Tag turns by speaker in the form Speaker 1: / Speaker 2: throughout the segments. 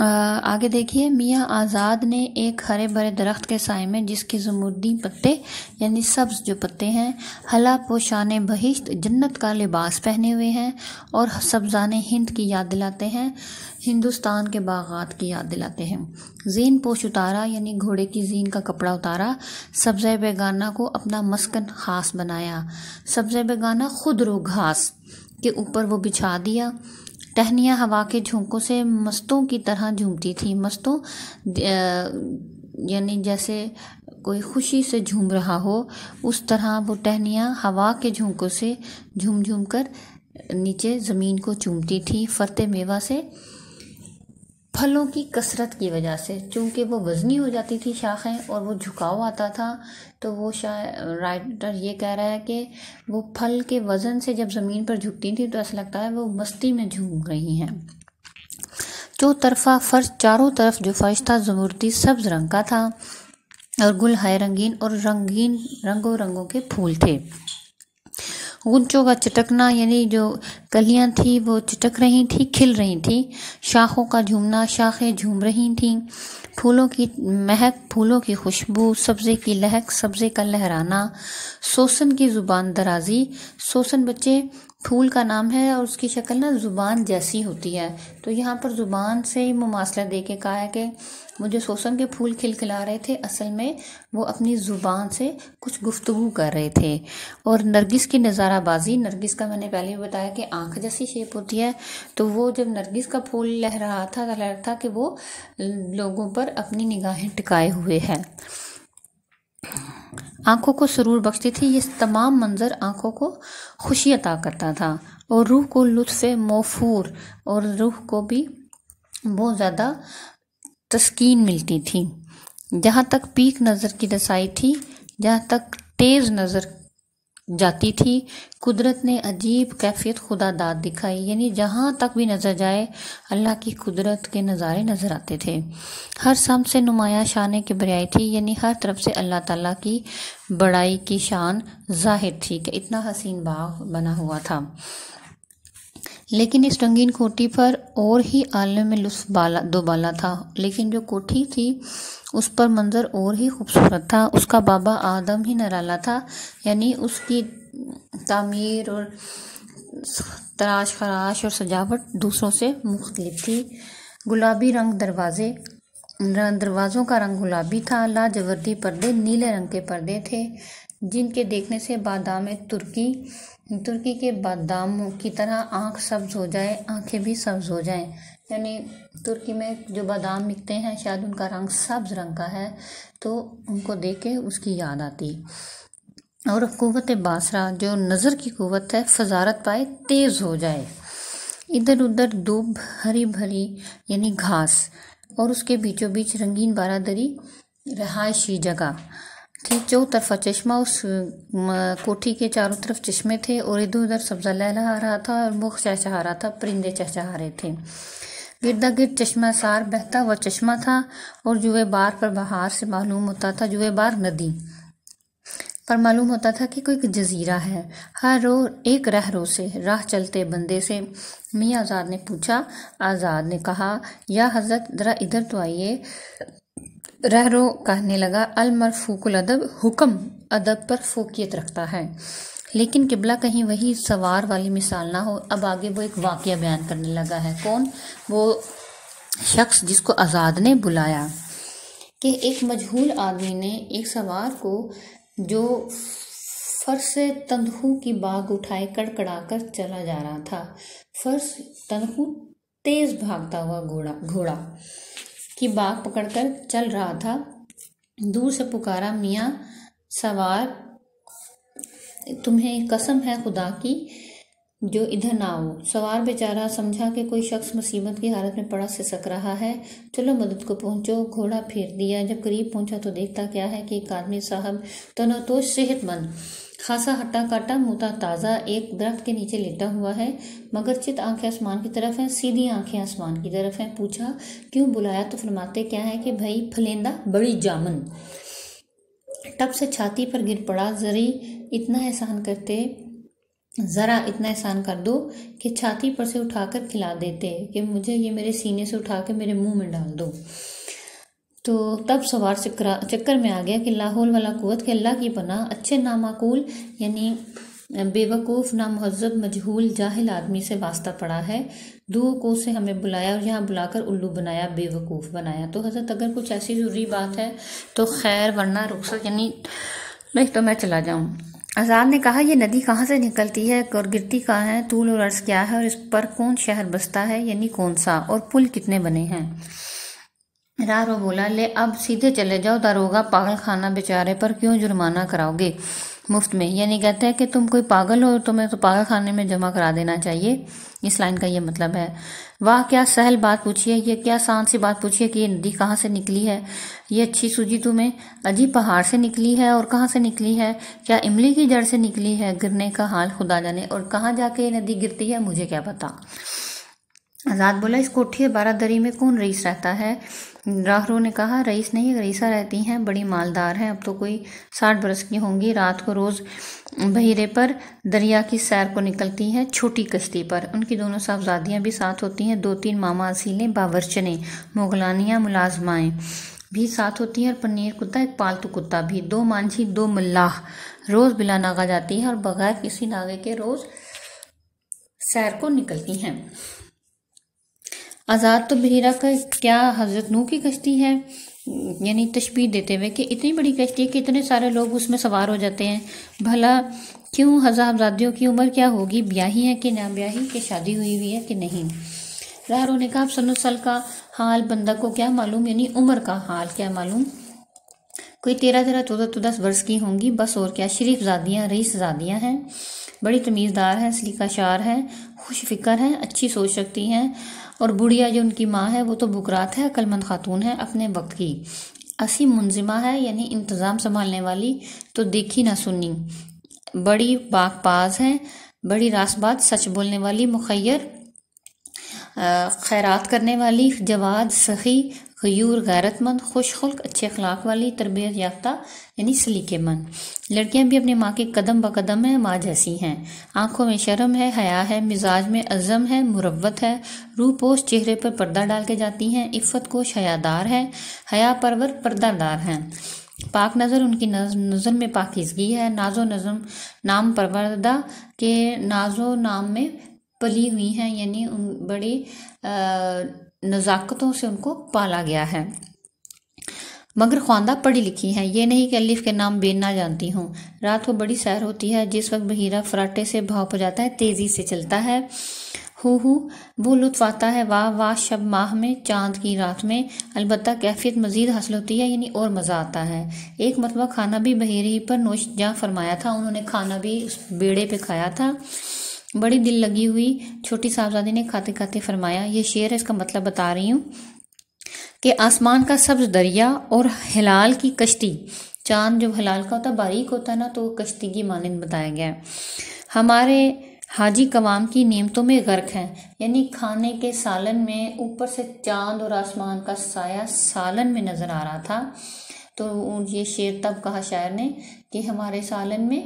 Speaker 1: आगे देखिए, मियाँ आज़ाद ने एक हरे भरे दरख्त के साय में जिसके जमुद्दी पत्ते, यानी सब्ज जो पत्ते हैं, हला पोशान बहिश्त जन्नत का लिबास पहने हुए हैं और सब्जान हिंद की याद दिलाते हैं, हिंदुस्तान के बागात की याद दिलाते हैं। जीन पोश उतारा, यानी घोड़े की जीन का कपड़ा उतारा, सब्ज़ बेगाना को अपना मस्कन खास बनाया। सब्ज़ बेगाना खुद रो घास के ऊपर वो बिछा दिया टहनियाँ हवा के झोंकों से मस्तों की तरह झूमती थी। मस्तों यानी जैसे कोई खुशी से झूम रहा हो, उस तरह वो टहनियाँ हवा के झोंकों से झूम झूम कर नीचे ज़मीन को चूमती थी, फरते मेवा से। फलों की कसरत की वजह से, चूँकि वो वज़नी हो जाती थी शाखें और वो झुकाव आता था तो वो शायद राइटर ये कह रहा है कि वो फल के वज़न से जब ज़मीन पर झुकती थी तो ऐसा लगता है वो मस्ती में झूम रही हैं। चो तरफा फर्श, चारों तरफ़ जो फर्श था जमूरती सब्ज रंग का था और गुल है रंगीन और रंगीन रंगों रंगों के फूल थे। गुंचों का चटकना, यानी जो कलियाँ थी, वो चटक रही थी, खिल रही थी। शाखों का झूमना, शाखें झूम रही थी। फूलों की महक, फूलों की खुशबू, सब्ज़े की लहक, सब्ज़े का लहराना। सोसन की ज़ुबान दराजी। सोसन बच्चे फूल का नाम है और उसकी शक्ल ना ज़ुबान जैसी होती है। तो यहाँ पर ज़ुबान से ही मुमासला दे के कहा है कि वो जो सोसन के फूल खिलखिला रहे थे, असल में वो अपनी ज़ुबान से कुछ गुफ्तगु कर रहे थे। और नरगिस की नज़ाराबाजी, नरगिस का मैंने पहले भी बताया कि आँख जैसी शेप होती है तो वो जब नरगिस का फूल लह रहा था लग था कि वो लोगों पर अपनी निगाहें टिकाए हुए हैं। आँखों को सुरूर बख्शती थी, ये तमाम मंजर आँखों को खुशी अता करता था और रूह को लुत्फ मफूर और रूह को भी बहुत ज़्यादा तस्कीन मिलती थी। जहाँ तक पीक नज़र की रसाई थी, जहाँ तक तेज़ नज़र जाती थी। कुदरत ने अजीब कैफियत खुदा दाद दिखाई, यानी जहाँ तक भी नज़र जाए, अल्लाह की कुदरत के नज़ारे नज़र आते थे। हर सम से नुमाया शान की बरियाई थी, यानी हर तरफ़ से अल्लाह ताला की बड़ाई की शान ज़ाहिर थी कि इतना हसीन बाग बना हुआ था। लेकिन इस रंगीन कोठी पर और ही आलम में लुत्फ बाला, दो बाला था। लेकिन जो कोठी थी, उस पर मंज़र और ही खूबसूरत था। उसका बाबा आदम ही नराला था। यानी उसकी तामीर और तराश खराश और सजावट दूसरों से मुख्तलिफ़ थी। गुलाबी रंग दरवाजे दरवाज़ों का रंग गुलाबी था। लाजवर्दी पर्दे नीले रंग के पर्दे थे, जिनके देखने से बादाम तुर्की तुर्की के बादाम की तरह आँख सब्ज हो जाए, आँखें भी सब्ज हो जाएँ। यानी तुर्की में जो बादाम मिलते हैं, शायद उनका रंग सब्ज रंग का है तो उनको देख के उसकी याद आती। और क़वत बासरा, जो नज़र की क़वत है, फजारत पाए तेज़ हो जाए। इधर उधर दूब हरी भरी यानी घास और उसके बीचों बीच रंगीन बारादरी रहायशी जगह। थी चौ तरफा चश्मा, उस कोठी के चारों तरफ़ चश्मे थे और इधर उधर सब्जा लहला रहा था और मुख चहचहा रहा था, परिंदे चहचहा रहे थे। गिरदा गिर्द चश्मा सार बहता हुआ चश्मा था और जुए बार पर बहार से मालूम होता था, जुए बार नदी। पर मालूम होता था कि कोई जजीरा है। हर रो एक रह रो से, राह चलते बंदे से मियाँ आज़ाद ने पूछा। आज़ाद ने कहा, या हज़रत, ज़रा इधर तो आइए। रहरो कहने लगा, अल मरफूकुल अदब, हुक्म अदब पर फोकियत रखता है। लेकिन किबला कहीं वही सवार वाली मिसाल ना हो। अब आगे वो एक वाक़ बयान करने लगा है। कौन? वो शख्स जिसको आज़ाद ने बुलाया। कि एक मजहूल आदमी ने एक सवार को जो फर्श से तंदहू की बाग उठाए कड़कड़ा कर चला जा रहा था। फर्श तंदहू तेज भागता हुआ घोड़ा घोड़ा की बाग पकड़कर चल रहा था। दूर से पुकारा, मियाँ, सवार, तुम्हें कसम है खुदा की जो इधर ना हो। सवार बेचारा समझा कि कोई शख्स मुसीबत की हालत में पड़ा सिसक रहा है। चलो मदद को पहुंचो, घोड़ा फेर दिया। जब करीब पहुँचा तो देखता क्या है कि एक आदमी साहब तनो तो सेहतमंद, खासा हट्टा काटा मुता ताज़ा, एक दरख्त के नीचे लेटा हुआ है। मगर चित आँखें आसमान की तरफ़ हैं, सीधी आँखें आसमान की तरफ़ हैं। पूछा, क्यों बुलाया तो फरमाते क्या है कि भाई फलेंदा बड़ी जामन टप से छाती पर गिर पड़ा, जरी इतना एहसान करते ज़रा इतना एहसान कर दो कि छाती पर से उठाकर खिला देते कि मुझे ये मेरे सीने से उठा के मेरे मुँह में डाल दो। तो तब सवार चक्कर में आ गया कि लाहौल वाला कुत के अल्लाह की पना अच्छे नामाकूल, यानी बेवकूफ़ ना महजब मजहूल, जाहिल आदमी से वास्ता पड़ा है। दो को से हमें बुलाया और यहाँ बुलाकर उल्लू बनाया, बेवकूफ़ बनाया। तो हज़रत, अगर कुछ ऐसी ज़रूरी बात है तो खैर, वरना रुखसत, यानी नहीं तो मैं चला जाऊँ। आज़ाद ने कहा यह नदी कहाँ से निकलती है और गिरती कहाँ है? तूल और अर्ज़ क्या है और इस पर कौन शहर बसता है, यानी कौन सा? और पुल कितने बने हैं? रारो बोला, ले, अब सीधे चले जाओ, दारोगा पागल खाना बेचारे पर क्यों जुर्माना कराओगे? मुफ़्त में। यानी कहते हैं कि तुम कोई पागल हो, तुम्हें तो पागल खाने में जमा करा देना चाहिए। इस लाइन का ये मतलब है। वाह, क्या सहल बात पूछी है? ये क्या आसान सी बात पूछी है कि ये नदी कहाँ से निकली है? ये अच्छी सूझी तुम्हें? अजीब पहाड़ से निकली है और कहाँ से निकली है? क्या इमली की जड़ से निकली है? गिरने का हाल खुदा जाने। और कहाँ जाके ये नदी गिरती है? मुझे क्या पता। आज़ाद बोला, इस कोठी बारादरी में कौन रईस रहता है? राहरो ने कहा, रईस नहीं, रईसा रहती हैं, बड़ी मालदार हैं। अब तो कोई साठ बरस की होंगी, रात को रोज़ बहिरे पर दरिया की सैर को निकलती हैं, छोटी कश्ती पर। उनकी दोनों साहबजादियाँ भी साथ होती हैं दो तीन मामा असीलें, बावरचने, मुगलानियाँ, मुलाजमाएँ भी साथ होती हैं, और पनीर कुत्ता, एक पालतू कुत्ता भी। दो मांझी, दो मल्लाह। रोज़ बिला नागा जाती है, और बगैर किसी नागे के रोज़ सैर को निकलती हैं। आज़ाद तो बहीरा का क्या हज़रत नू की कश्ती है? यानी तशबीर देते हुए कि इतनी बड़ी कश्ती है कि इतने सारे लोग उसमें सवार हो जाते हैं। भला क्यों हजारजादियों की उम्र क्या होगी? ब्याही है कि ना ब्याही कि शादी हुई हुई है कि नहीं? राहरों ने कहा सन्नत साल का हाल बंदा को क्या मालूम? यानी उम्र का हाल क्या मालूम? कोई तेरह तेरह चौदह तो वर्ष की होंगी, बस और क्या? शरीफ ज़ादियाँ रईस ज़ादियाँ हैं। बड़ी तमीज़दार हैं सलीका शार हैं, खुश फ़िक्र हैं, अच्छी सोच सकती हैं और बुढ़िया जो उनकी माँ है, वो तो बुकरात है, अकलमंद खातून है अपने वक्त की। असी मुंजिमा है, यानी इंतज़ाम संभालने वाली तो देखी ना सुनी। बड़ी बागपाज है, बड़ी रासबात सच बोलने वाली मुखैर खैरात करने वाली, जवाद, सखी गयूर गैरतमंद खुशखुल्क अच्छे अखलाक वाली तरबियत याफ्ता यानी सलीकेमंद लड़कियाँ भी अपनी माँ के कदम ब कदम है माँ जैसी हैं आँखों में शर्म है हया है मिजाज में अज़म है मुरवत है रूह पोश चेहरे पर पर्दा डाल के जाती हैं इफ़त कोश हयादार है हया परवर पर्दादार हैं पाक नज़र उनकी नज़र में पाकिजगी है नाजो नज़म नाम परवरदा के नाजो नाम में पली हुई हैं यानी उन बड़ी नज़ाकतों से उनको पाला गया है। मगर ख्वानदा पढ़ी लिखी हैं। ये नहीं कि अलिफ के नाम बेना जानती हूँ। रात को बड़ी सैर होती है, जिस वक्त बहीरा फराटे से भाव पर जाता है, तेज़ी से चलता है। हु हु, वो लुत्फ आता है। वाह वाह, शब माह में, चाँद की रात में। अलबत्ता कैफियत मज़ीद हासिल होती है, यानी और मज़ा आता है। एक मरतबा खाना भी बहेरी पर नोश जहाँ फरमाया था, उन्होंने खाना भी उस बेड़े पे खाया था। बड़ी दिल लगी हुई छोटी साहबजादी ने खाते खाते फरमाया, ये शेर है इसका मतलब बता रही हूँ कि आसमान का सब्ज दरिया और हिलाल की कश्ती, चाँद जो हिलाल का होता, बारीक होता है ना तो कश्ती की मानंद बताया गया है। हमारे हाजी कवाम की नियमतों में गर्क हैं, यानी खाने के सालन में ऊपर से चाँद और आसमान का साया सालन में नज़र आ रहा था तो ये शेर तब कहा शायर ने कि हमारे सालन में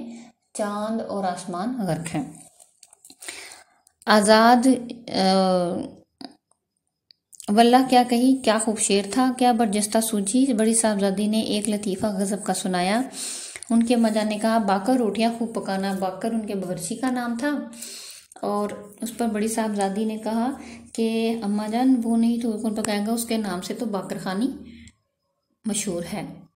Speaker 1: चाँद और आसमान गर्क हैं। आज़ाद वल्ला क्या कही? क्या खूब शेर था? क्या बरजस्ता सूझी बड़ी साहबजादी ने एक लतीफ़ा गज़ब का सुनाया। उनके मज़ा ने कहा, बाकर रोटियाँ खूब पकाना, बाकर उनके बवर्ची का नाम था। और उस पर बड़ी साहबजादी ने कहा कि, अम्मा जान, वो नहीं तो कौन पकाएगा? उसके नाम से तो बाकर खानी मशहूर है।